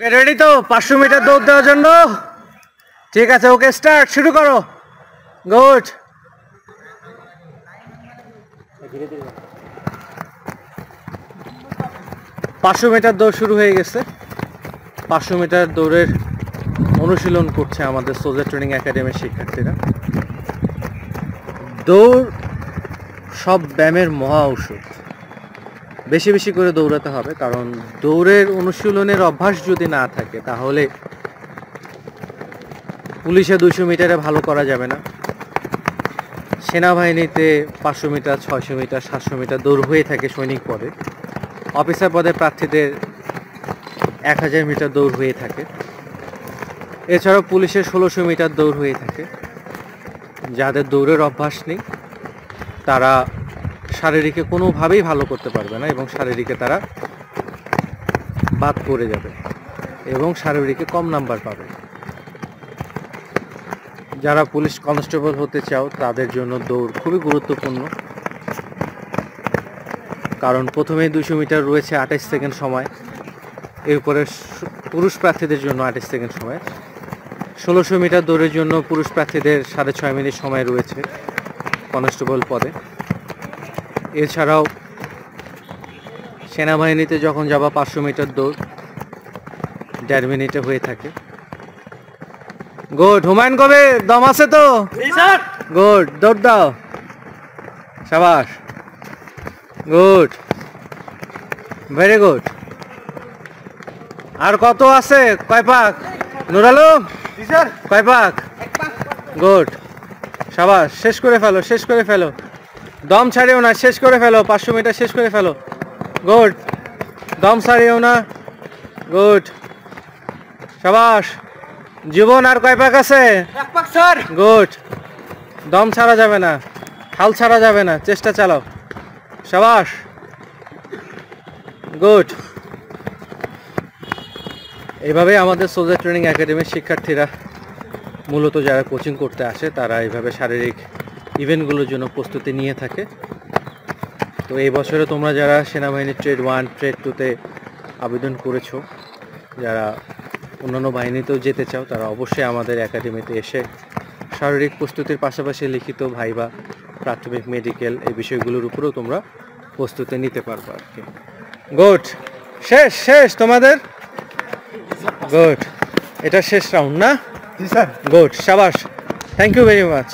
Ready তো? পাঁচশো metre দৌড় দেওয়ার জন্য। ঠিক আছে, ওকে স্টার্ট শুরু করো। গুড পাঁচশো মিটার দৌড় শুরু হয়ে গেছে। পাঁচশো মিটার দৌড়ের অনুশীলন করছে আমাদের সোজা ট্রেনিং একাডেমির শিক্ষার্থীরা। দৌড় সব ব্যায়ামের মহা ঔষধ। বেশি বেশি করে দৌড়াতে হবে, কারণ দৌড়ের অনুশীলনের অভ্যাস যদি না থাকে, তাহলে পুলিশে দুশো মিটারে ভালো করা যাবে না। সেনাবাহিনীতে পাঁচশো মিটার, ছয়শো মিটার, সাতশো মিটার দৌড় হয়ে থাকে সৈনিক পদে। অফিসার পদে প্রার্থীদের এক হাজার মিটার দৌড় হয়ে থাকে। এছাড়াও পুলিশের ষোলোশো মিটার দৌড় হয়ে থাকে। যাদের দৌড়ের অভ্যাস নেই, তারা শারীরিকে কোনোভাবেই ভালো করতে পারবে না এবং শারীরিকে তারা বাদ পড়ে যাবে এবং শারীরিকে কম নাম্বার পাবে। যারা পুলিশ কনস্টেবল হতে চাও, তাদের জন্য দৌড় খুবই গুরুত্বপূর্ণ। কারণ প্রথমেই দুশো মিটার রয়েছে আঠাশ সেকেন্ড সময়। এরপরে পুরুষ প্রার্থীদের জন্য আঠাশ সেকেন্ড সময়। ষোলোশো মিটার দৌড়ের জন্য পুরুষ প্রার্থীদের সাড়ে ছয় মিনিট সময় রয়েছে কনস্টেবল পদে। এছাড়াও সেনাবাহিনীতে যখন যাবা পাঁচশো মিটার দৌড় দেড় মিনিটে হয়ে থাকে। গুড হুমায়ুন কবে দম আছে তো? গুড দৌড় দাও। সাবাস। গুড। Very good. আর কত আছে? কয় পাক? নুর আলম? কয় পাক। গুড। সাবাস শেষ করে ফেলো শেষ করে ফেলো। দম ছাড়িও না শেষ করে ফেলো পাঁচশো মিটার শেষ করে ফেলো। গুড। দম ছাড়িও না। গুড। সাবাস। জীবন আর কয় পাক আছে? গুড। দম ছাড়া যাবে না হাল ছাড়া যাবে না চেষ্টা চালাও। সাবাস। গুড। এইভাবে আমাদের সোজা ট্রেনিং একাডেমির শিক্ষার্থীরা মূলত যারা কোচিং করতে আসে তারা এইভাবে শারীরিক ইভেন্টগুলোর জন্য প্রস্তুতি নিয়ে থাকে। তো এই বছরে তোমরা যারা সেনাবাহিনীর ট্রেড ওয়ান ট্রেড টুতে আবেদন করেছ যারা অন্যান্য বাহিনীতেও যেতে চাও তারা অবশ্যই আমাদের একাডেমিতে এসে শারীরিক প্রস্তুতির পাশাপাশি লিখিত ভাইবা প্রাথমিক মেডিকেল এই বিষয়গুলোর উপরেও তোমরা প্রস্তুতি নিতে পারব আর কি। গুড শেষ শেষ তোমাদের? গুড এটা শেষ রাউন্ড না? স্যার। গুড সাবাস থ্যাংক ইউ ভেরি মাচ